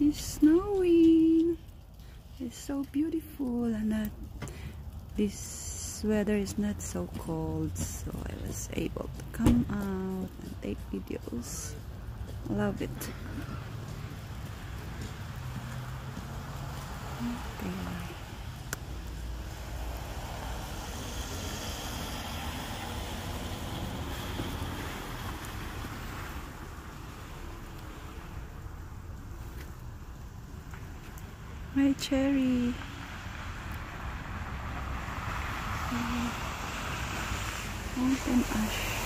It's snowing. It's so beautiful and this weather is not so cold so I was able to come out and take videos. Love it. Okay. Hi, Cherry. Mm-hmm. Mountain ash.